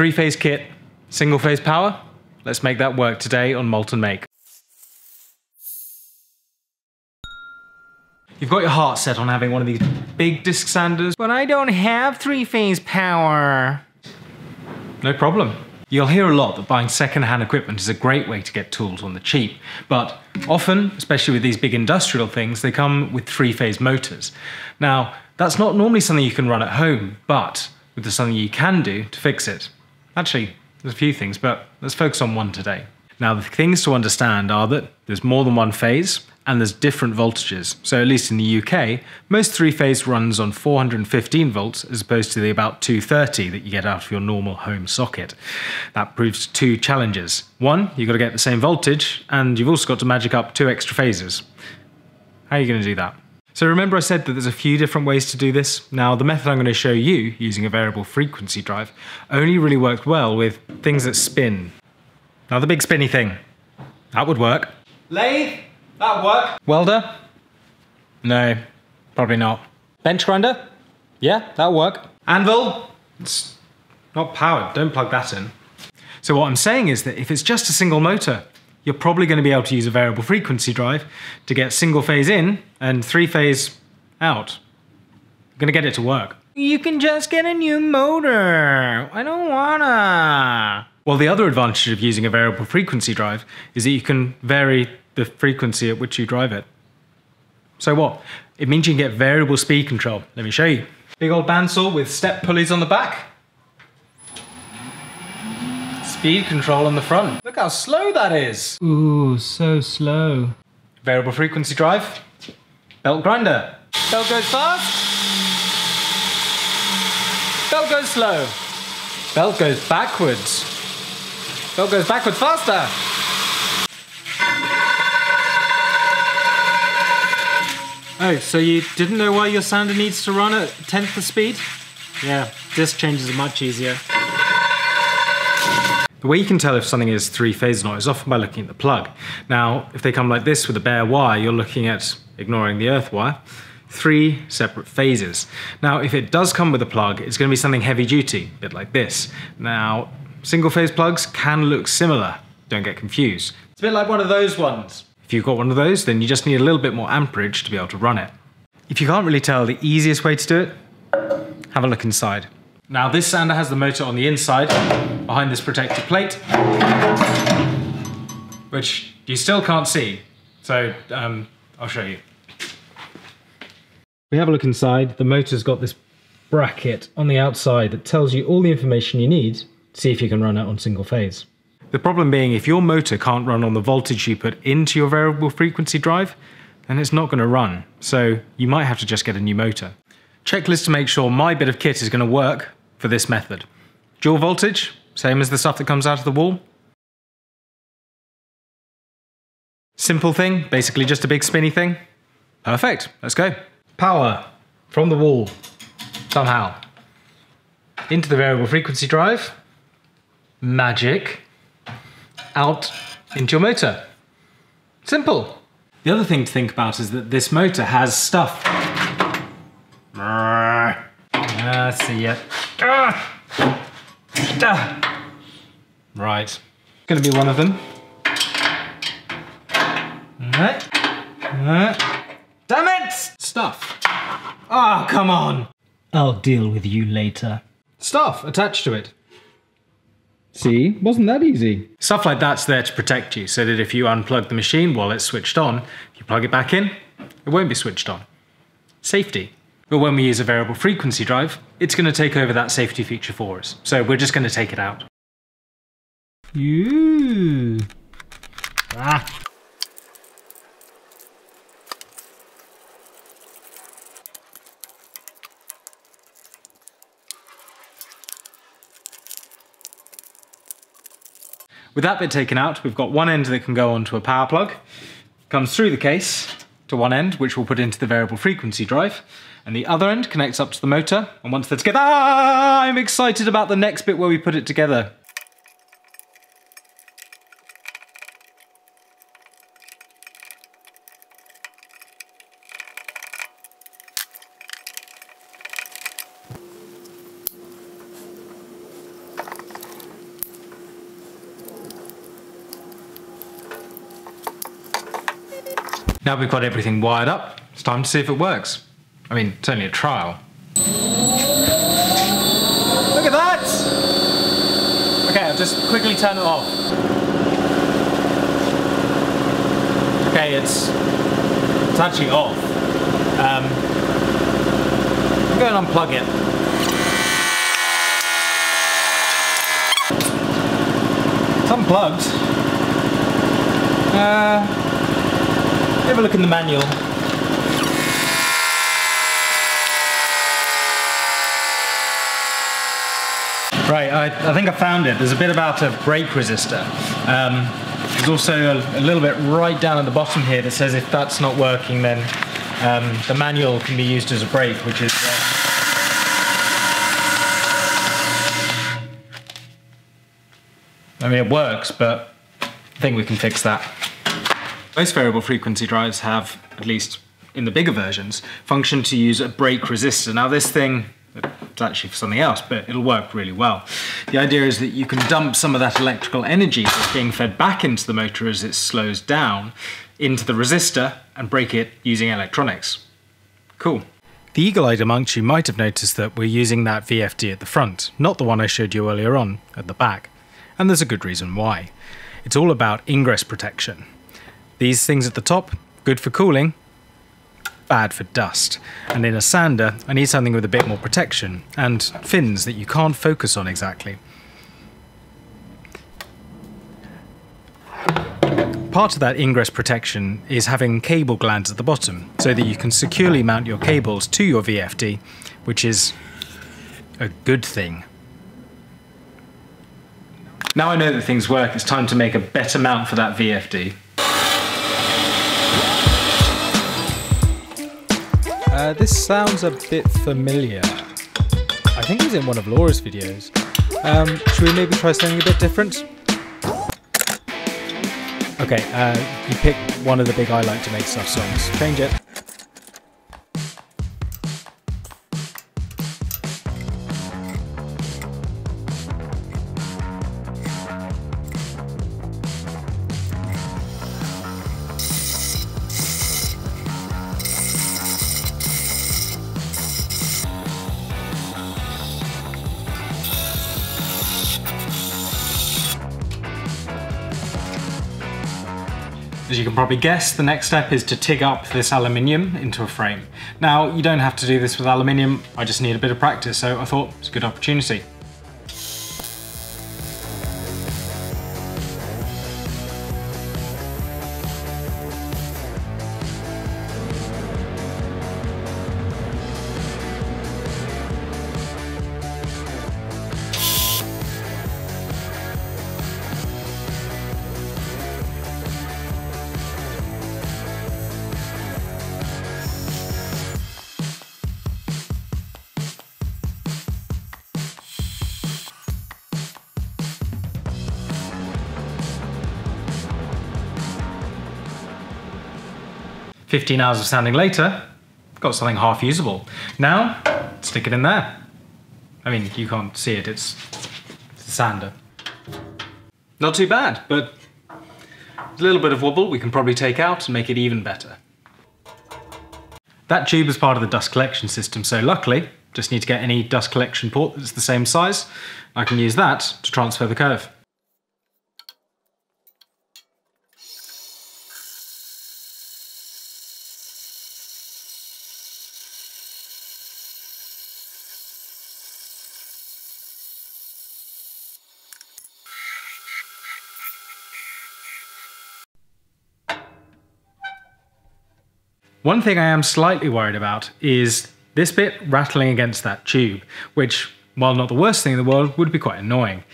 Three-phase kit, single-phase power. Let's make that work today on Malt & Make. You've got your heart set on having one of these big disc sanders, But I don't have three-phase power. no problem. You'll hear a lot that buying second-hand equipment is a great way to get tools on the cheap, but often, especially with these big industrial things, they come with three-phase motors. Now, that's not normally something you can run at home, but there's something you can do to fix it. Actually, there's a few things, but let's focus on one today. Now, the things to understand are that there's more than one phase, and there's different voltages. So at least in the UK, most three-phase runs on 415 volts as opposed to the about 230 that you get out of your normal home socket. That proves two challenges. One, you've got to get the same voltage, and you've also got to magic up two extra phases. How are you going to do that? So remember I said that there's a few different ways to do this? Now the method I'm going to show you, using a variable frequency drive, only really worked well with things that spin. Now the big spinny thing. That would work. Lathe? That work. Welder? No, probably not. Bench grinder? Yeah, that'll work. Anvil? It's not powered, don't plug that in. So what I'm saying is that if it's just a single motor, you're probably going to be able to use a variable frequency drive to get single phase in and three phase out. You're going to get it to work. You can just get a new motor. I don't wanna. Well, the other advantage of using a variable frequency drive is that you can vary the frequency at which you drive it. So what? It means you can get variable speed control. Let me show you. Big old bandsaw with step pulleys on the back. Speed control on the front. Look how slow that is. Ooh, so slow. Variable frequency drive. Belt grinder. Belt goes fast. Belt goes slow. Belt goes backwards. Belt goes backwards faster. Oh, so you didn't know why your sander needs to run at tenth the speed? Yeah, disc changes are much easier. The way you can tell if something is three phase or not is often by looking at the plug. Now, if they come like this with a bare wire, you're looking at, ignoring the earth wire, three separate phases. Now, if it does come with a plug, it's going to be something heavy duty, a bit like this. Now, single phase plugs can look similar, don't get confused. It's a bit like one of those ones. If you've got one of those, then you just need a little bit more amperage to be able to run it. If you can't really tell the easiest way to do it, have a look inside. Now this sander has the motor on the inside, behind this protective plate, which you still can't see. So um, I'll show you. We have a look inside. The motor's got this bracket on the outside that tells you all the information you need to see if you can run it on single phase. The problem being if your motor can't run on the voltage you put into your variable frequency drive, then it's not going to run. So you might have to just get a new motor. Checklist to make sure my bit of kit is going to work for this method. Dual voltage, same as the stuff that comes out of the wall. Simple thing, basically just a big spinny thing. Perfect, let's go. Power from the wall, somehow. Into the variable frequency drive. Magic. Out into your motor. Simple. The other thing to think about is that this motor has stuff. Ah, see ya. Ah. Ah. Right. Gonna be one of them. Alright. Alright. Damn it! Stuff. Ah, come on. I'll deal with you later. Stuff attached to it. See, wasn't that easy? Stuff like that's there to protect you, so that if you unplug the machine while it's switched on, if you plug it back in, it won't be switched on. Safety. But when we use a variable frequency drive, it's going to take over that safety feature for us. So we're just going to take it out. Ooh. Ah. With that bit taken out, we've got one end that can go onto a power plug, comes through the case to one end, which we'll put into the variable frequency drive, and the other end connects up to the motor, and once they're together, I'm excited about the next bit where we put it together. Now we've got everything wired up, it's time to see if it works. I mean, it's only a trial. Look at that! Okay, I'll just quickly turn it off. Okay, it's, it's actually off. Um, I'm going to unplug it. It's unplugged. Uh, have a look in the manual. Right, I, I, think I found it. There's a bit about a brake resistor. Um, there's also a, a, little bit right down at the bottom here that says if that's not working, then um, the manual can be used as a brake, which is. Uh, I mean, it works, but I think we can fix that. Most variable frequency drives have, at least in the bigger versions, function to use a brake resistor. Now, this thing it's actually for something else, but it'll work really well. The idea is that you can dump some of that electrical energy that's being fed back into the motor as it slows down into the resistor and brake it using electronics. Cool. The eagle-eyed amongst you might have noticed that we're using that VFD at the front, not the one I showed you earlier on at the back. And there's a good reason why. It's all about ingress protection. These things at the top, good for cooling, bad for dust. And in a sander, I need something with a bit more protection and fins that you can't focus on exactly. Part of that ingress protection is having cable glands at the bottom so that you can securely mount your cables to your VFD, which is a good thing. Now I know that things work, it's time to make a better mount for that VFD. Uh, this sounds a bit familiar. I think he's in one of Laura's videos. Um, should we maybe try something a bit different? Okay, uh, you pick one of the big I Like to Make Stuff songs. Change it. 'As you can probably guess, the next step is to TIG up this aluminium into a frame. Now, you don't have to do this with aluminium, I just need a bit of practice, so I thought it's a good opportunity. 15 hours of sanding later, got something half usable. Now, stick it in there. I mean, you can't see it, it's, it's a sander. Not too bad, but a little bit of wobble we can probably take out and make it even better. That tube is part of the dust collection system, so luckily, just need to get any dust collection port that's the same size. I can use that to transfer the curve. 1 thing I am slightly worried about is this bit rattling against that tube, which, while not the worst thing in the world, would be quite annoying.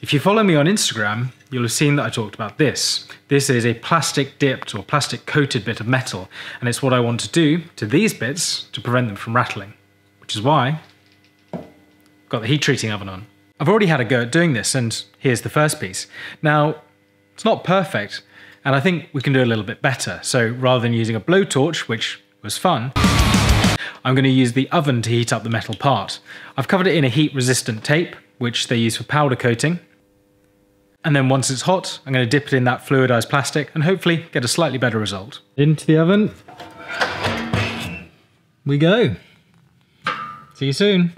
If you follow me on Instagram, you'll have seen that I talked about this. This is a plastic dipped or plastic coated bit of metal, and it's what I want to do to these bits to prevent them from rattling, which is why I've got the heat treating oven on. I've already had a go at doing this, and here's the first piece. Now, it's not perfect, and I think we can do a little bit better. So rather than using a blowtorch, which was fun, I'm going to use the oven to heat up the metal part. I've covered it in a heat resistant tape, which they use for powder coating. And then once it's hot, I'm going to dip it in that fluidized plastic and hopefully get a slightly better result. Into the oven. We go. See you soon.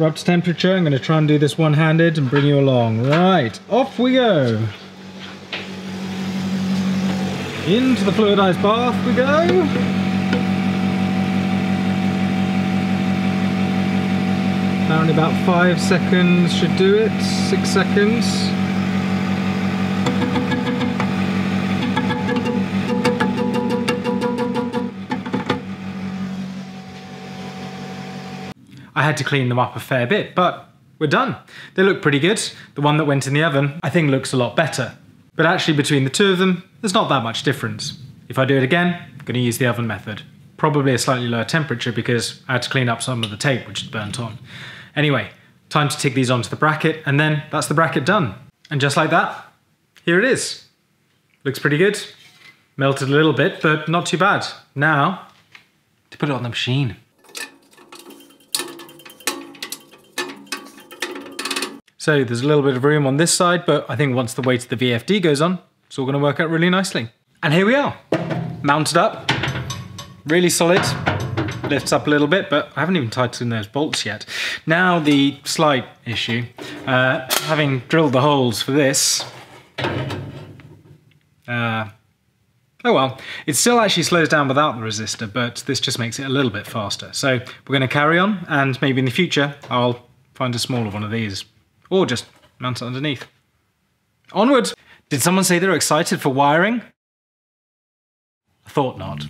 We're up to temperature. I'm going to try and do this one-handed and bring you along. Right, off we go. Into the fluidized bath we go. Apparently about five seconds should do it, six seconds. I had to clean them up a fair bit, but we're done. They look pretty good. The one that went in the oven, I think looks a lot better. But actually between the two of them, there's not that much difference. If I do it again, I'm gonna use the oven method. Probably a slightly lower temperature because I had to clean up some of the tape which had burnt on. Anyway, time to tick these onto the bracket and then that's the bracket done. And just like that, here it is. Looks pretty good. Melted a little bit, but not too bad. Now, to put it on the machine. So there's a little bit of room on this side, but I think once the weight of the VFD goes on, it's all gonna work out really nicely. And here we are, mounted up, really solid, lifts up a little bit, but I haven't even tightened those bolts yet. Now the slight issue, uh, having drilled the holes for this, uh, oh well, it still actually slows down without the resistor, but this just makes it a little bit faster. So we're gonna carry on, and maybe in the future, I'll find a smaller one of these. Or just mount it underneath. Onward! Did someone say they're excited for wiring? I thought not.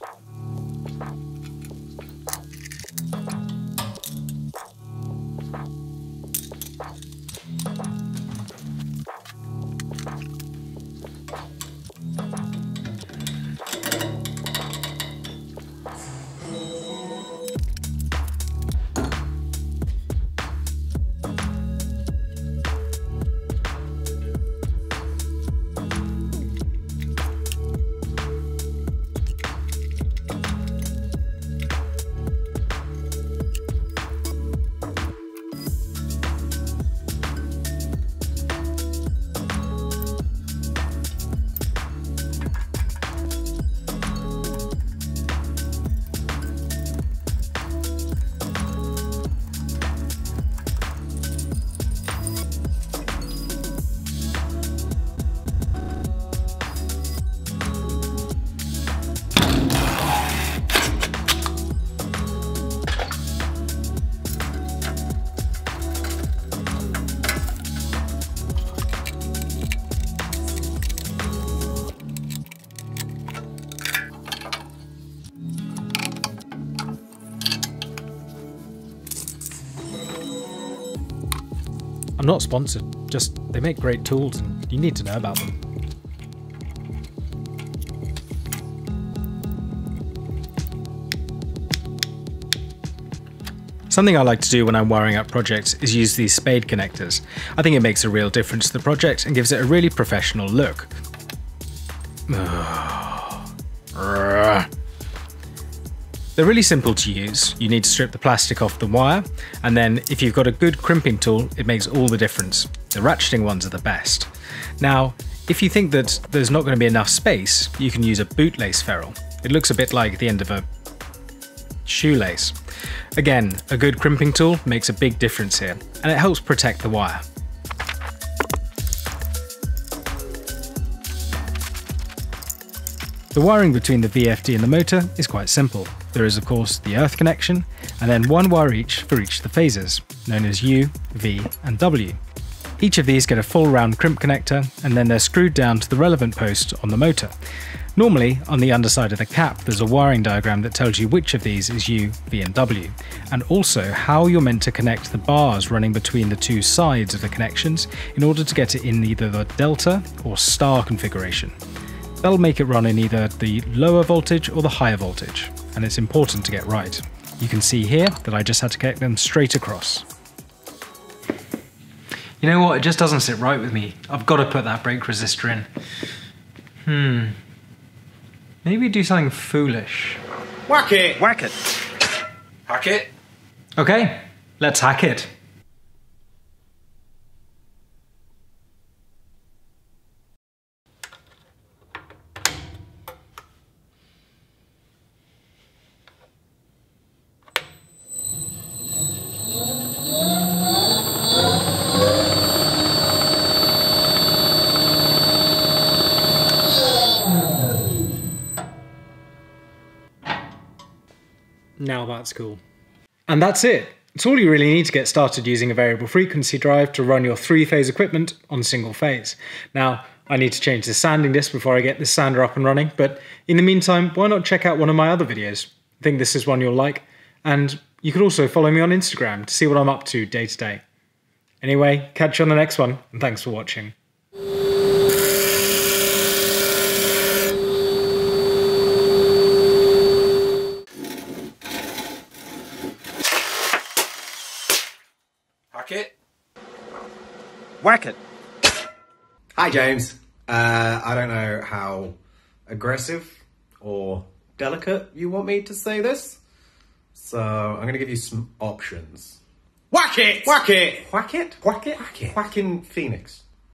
I'm not sponsored, just they make great tools and you need to know about them. Something I like to do when I'm wiring up projects is use these spade connectors. I think it makes a real difference to the project and gives it a really professional look. They're really simple to use. You need to strip the plastic off the wire, and then if you've got a good crimping tool, it makes all the difference. The ratcheting ones are the best. Now, if you think that there's not going to be enough space, you can use a bootlace ferrule. It looks a bit like the end of a shoelace. Again, a good crimping tool makes a big difference here, and it helps protect the wire. The wiring between the VFD and the motor is quite simple. There is of course the earth connection, and then one wire each for each of the phases, known as U, V and W. Each of these get a full round crimp connector, and then they're screwed down to the relevant post on the motor. Normally, on the underside of the cap, there's a wiring diagram that tells you which of these is U, V and W, and also how you're meant to connect the bars running between the two sides of the connections in order to get it in either the delta or star configuration. That'll make it run in either the lower voltage or the higher voltage, and it's important to get right. You can see here that I just had to connect them straight across. You know what, it just doesn't sit right with me. I've got to put that brake resistor in. Hmm. Maybe do something foolish. Whack it! Whack it! Hack it. Okay, let's hack it. Now that's cool. And that's it. It's all you really need to get started using a variable frequency drive to run your three phase equipment on single phase. Now, I need to change the sanding disk before I get this sander up and running, but in the meantime, why not check out one of my other videos? I think this is one you'll like, and you could also follow me on Instagram to see what I'm up to day to day. Anyway, catch you on the next one, and thanks for watching. Hack it. Whack it. Hi, James. Uh, I don't know how aggressive or delicate you want me to say this, so I'm going to give you some options. Whack it! Whack it! Whack it? Whack it? Whack it? Whacking Phoenix.